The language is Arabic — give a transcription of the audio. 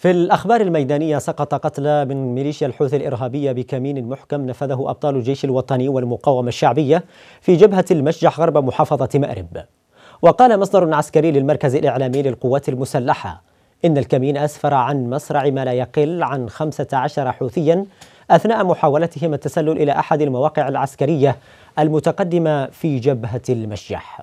في الأخبار الميدانية سقط قتلى من ميليشيا الحوثي الإرهابية بكمين محكم نفذه أبطال الجيش الوطني والمقاومة الشعبية في جبهة المشجح غرب محافظة مأرب. وقال مصدر عسكري للمركز الإعلامي للقوات المسلحة إن الكمين أسفر عن مصرع ما لا يقل عن 15 حوثيا أثناء محاولتهم التسلل إلى أحد المواقع العسكرية المتقدمة في جبهة المشجح